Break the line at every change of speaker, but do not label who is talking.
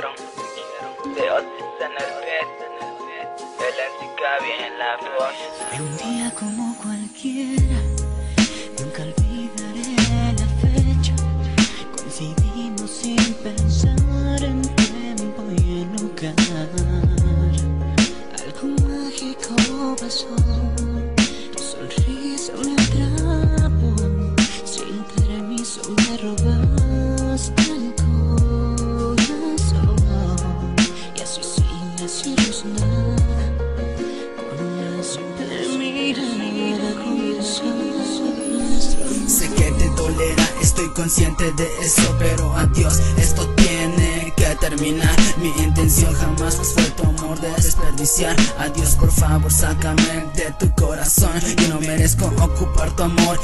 Dosis en el la voz.
Un día como cualquiera, nunca olvidaré la fecha. Coincidimos sin pensar en tiempo y en lugar. Algo mágico pasó,
Sé que te dolerá, estoy consciente de eso Pero adiós, esto tiene que terminar. Mi intención jamás fue tu amor de desperdiciar. Adiós, por favor, sácame de tu corazón. Yo no merezco ocupar tu amor